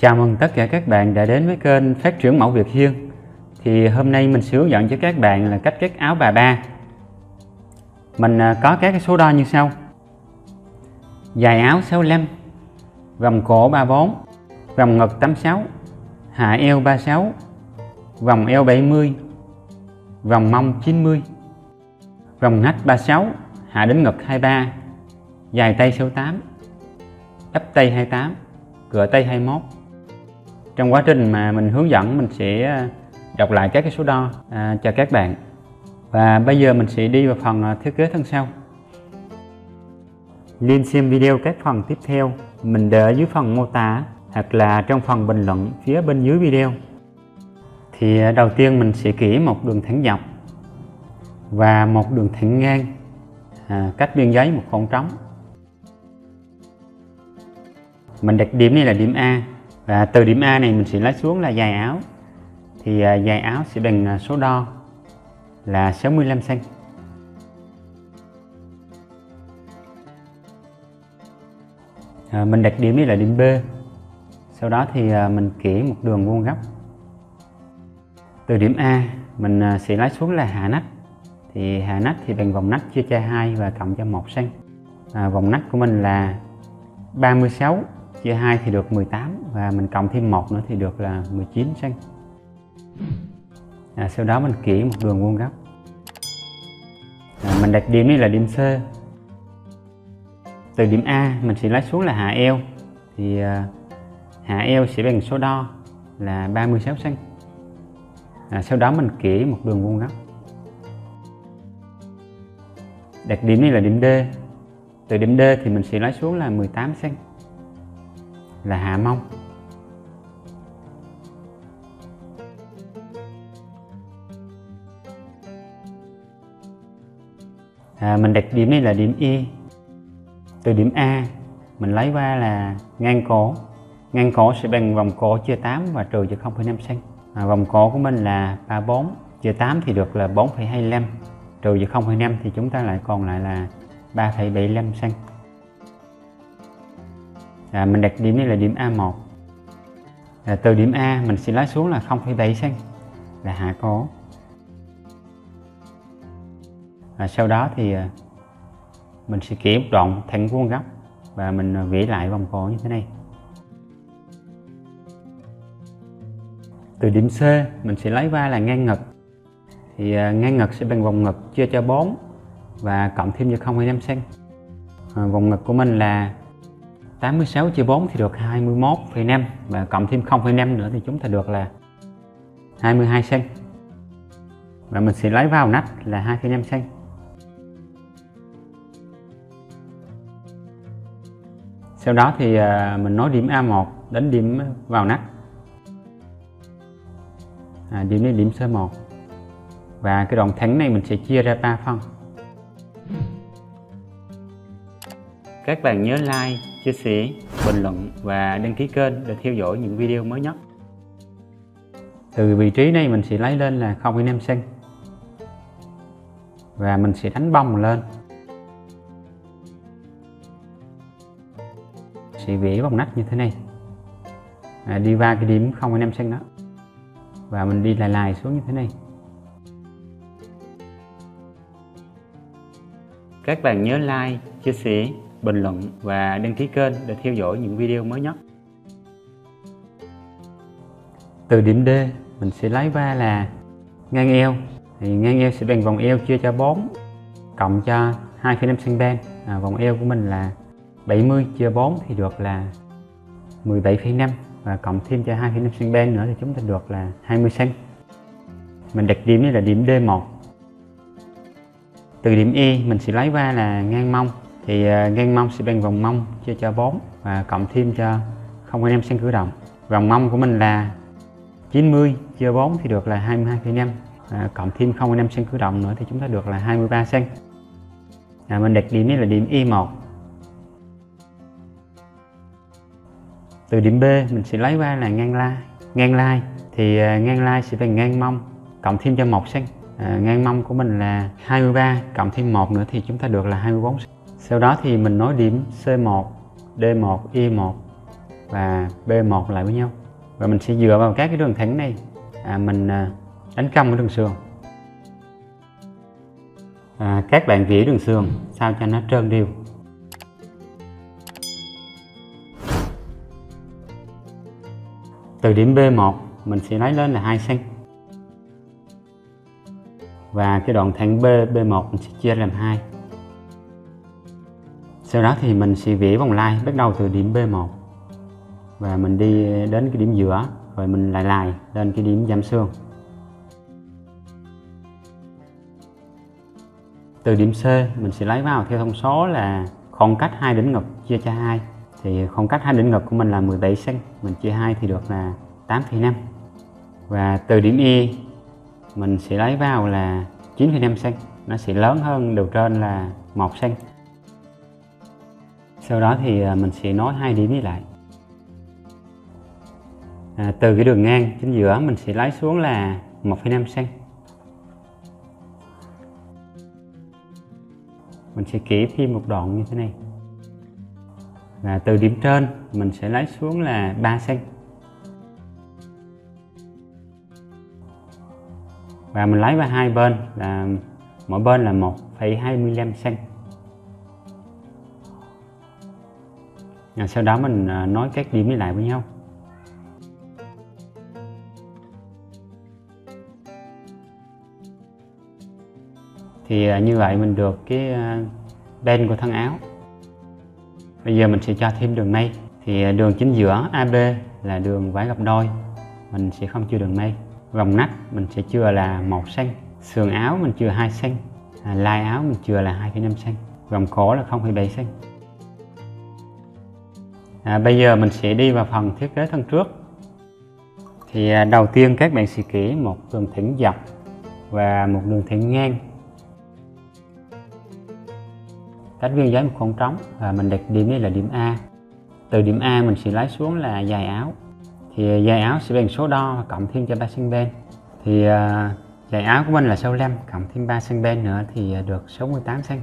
Chào mừng tất cả các bạn đã đến với kênh Phát triển mẫu Việt Hiên. Thì hôm nay mình sẽ hướng dẫn cho các bạn là cách cắt áo bà ba. Mình à, có các cái số đo như sau. Dài áo 65 Vòng cổ 34 Vòng ngực 86 Hạ eo 36 Vòng eo 70 Vòng mông 90 Vòng nách 36 Hạ đến ngực 23 Dài tay 68 Ấp tay 28 Cửa tay 21 trong quá trình mà mình hướng dẫn mình sẽ à, đọc lại các cái số đo à, cho các bạn. Và bây giờ mình sẽ đi vào phần à, thiết kế thân sau. Liên xem video các phần tiếp theo. Mình để ở dưới phần mô tả hoặc là trong phần bình luận phía bên dưới video. Thì à, đầu tiên mình sẽ kỹ một đường thẳng dọc và một đường thẳng ngang. À, cách biên giấy một khoảng trống. Mình đặt điểm này là điểm A và từ điểm A này mình sẽ lấy xuống là dài áo. Thì à, dài áo sẽ bằng à, số đo là 65 cm à, mình đặt điểm đi là điểm B. Sau đó thì à, mình kẻ một đường vuông góc. Từ điểm A mình à, sẽ lấy xuống là hạ nách. Thì hạ nách thì bằng vòng nách chia cho 2 và cộng cho 1 cm à, vòng nách của mình là 36 chia 2 thì được 18 và mình cộng thêm một nữa thì được là 19 cm à, sau đó mình kỹ một đường vuông góc. À, mình đặt điểm này là điểm C. Từ điểm A mình sẽ lấy xuống là hạ eo. Thì à, hạ eo sẽ bằng số đo là 36 cm à, sau đó mình kỹ một đường vuông góc. Đặt điểm này là điểm D. Từ điểm D thì mình sẽ lấy xuống là 18 cm là hạ mông. À, mình đặt điểm này là điểm Y. Từ điểm A mình lấy qua là ngang cổ. Ngang cổ sẽ bằng vòng cổ chia 8 và trừ cho 0,5 cm à, vòng cổ của mình là 34 chia 8 thì được là 4,25 trừ cho 0,5 thì chúng ta lại còn lại là 3,75 cm à, mình đặt điểm này là điểm A1 à, từ điểm A mình sẽ lái xuống là 0,7 cm là hạ cổ à, sau đó thì à, mình sẽ kẻ một đoạn thẳng vuông góc và mình à, vẽ lại vòng cổ như thế này. Từ điểm C mình sẽ lấy vai là ngang ngực. Thì à, ngang ngực sẽ bằng vòng ngực chia cho 4 và cộng thêm cho 0,5 cm à, vòng ngực của mình là 86 chia 4 thì được 21,5 và cộng thêm 0,5 nữa thì chúng ta được là 22 cm. Và mình sẽ lấy vào nách là 2,5 cm. Sau đó thì à, mình nối điểm A1 đến điểm vào nách. À, điểm này điểm C1. Và cái đoạn thẳng này mình sẽ chia ra 3 phần Các bạn nhớ like, chia sẻ, bình luận và đăng ký kênh để theo dõi những video mới nhất. Từ vị trí này mình sẽ lấy lên là 0,5 cm và mình sẽ đánh bông lên. Sẽ vẽ vòng nách như thế này. À, đi qua cái điểm 0,5 cm đó và mình đi lại lại xuống như thế này. Các bạn nhớ like, chia sẻ bình luận và đăng ký kênh để theo dõi những video mới nhất. Từ điểm D mình sẽ lấy va là ngang eo. Thì ngang eo sẽ bằng vòng eo chia cho 4 cộng cho 2,5 cm à, vòng eo của mình là 70 chia 4 thì được là 17,5 và cộng thêm cho 2,5 cm nữa thì chúng ta được là 20 cm mình đặt điểm này là điểm D1 từ điểm E mình sẽ lấy va là ngang mông thì à, ngang mông sẽ bằng vòng mông chia cho 4 và cộng thêm cho 0,5 cm cử động. Vòng mông của mình là 90 chia 4 thì được là 22,5 à, cộng thêm 0,5 cm cử động nữa thì chúng ta được là 23 cm à, mình đặt điểm này là điểm Y1 từ điểm B mình sẽ lấy qua là ngang lai ngang lai. Thì uh, ngang lai sẽ bằng ngang mông cộng thêm cho 1 cm à, ngang mông của mình là 23 cộng thêm 1 nữa thì chúng ta được là 24 cm sau đó thì mình nối điểm C1, D1, E1 và B1 lại với nhau. Và mình sẽ dựa vào các cái đường thẳng này. À, mình à, đánh cong cái đường sườn. À, các bạn vỉa đường sườn sao cho nó trơn đều. Từ điểm B1 mình sẽ lấy lên là 2 cm và cái đoạn thẳng B B1 mình sẽ chia làm hai sau đó thì mình sẽ vẽ vòng lai bắt đầu từ điểm B1 và mình đi đến cái điểm giữa rồi mình lại lại lên cái điểm giảm xương. Từ điểm C mình sẽ lấy vào theo thông số là khoảng cách hai đỉnh ngực chia cho hai. Thì khoảng cách hai đỉnh ngực của mình là 17 cm mình chia hai thì được là 8,5 và từ điểm E mình sẽ lấy vào là 9,5 cm nó sẽ lớn hơn đầu trên là 1 cm sau đó thì à, mình sẽ nối hai điểm đi lại. À, từ cái đường ngang chính giữa mình sẽ lấy xuống là 1,5 cm. Mình sẽ kỹ thêm một đoạn như thế này. Và từ điểm trên mình sẽ lấy xuống là 3 cm. Và mình lấy vào hai bên là mỗi bên là 1,25 cm. Rồi sau đó mình à, nói các điểm lại với nhau. Thì à, như vậy mình được cái bên của thân áo. Bây giờ mình sẽ cho thêm đường mây. Thì đường chính giữa AB là đường vải gập đôi. Mình sẽ không chưa đường mây. Vòng nách mình sẽ chưa là một xanh. Sườn áo mình chưa 2 xanh. Lai áo mình chưa là 2,5 xanh. Vòng cổ là 0,7 xanh à, bây giờ mình sẽ đi vào phần thiết kế thân trước. Thì à, đầu tiên các bạn sẽ kỹ một đường thẳng dọc và một đường thẳng ngang. Cách biên giới một khoảng trống và mình đặt điểm này là điểm A. Từ điểm A mình sẽ lấy xuống là dài áo. Thì à, dài áo sẽ bằng số đo cộng thêm cho 3 cm thì à, dài áo của mình là 65 cộng thêm 3 cm nữa thì à, được 68 cm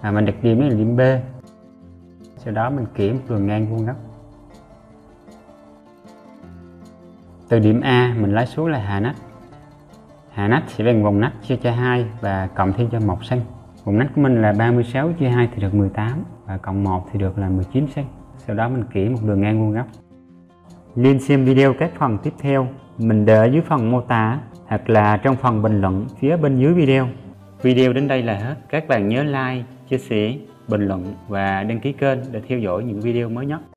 à, mình đặt điểm này là điểm B sau đó mình kiểm đường ngang vuông góc từ điểm A, mình lấy xuống là hạ nách. Hạ nách sẽ bằng vòng nách chia cho 2 và cộng thêm cho 1 cm vòng nách của mình là 36 chia 2 thì được 18 và cộng 1 thì được là 19 cm sau đó mình kẻ một đường ngang vuông góc Liên xem video các phần tiếp theo. Mình để dưới phần mô tả hoặc là trong phần bình luận phía bên dưới video. Video đến đây là hết. Các bạn nhớ like, chia sẻ bình luận và đăng ký kênh để theo dõi những video mới nhất.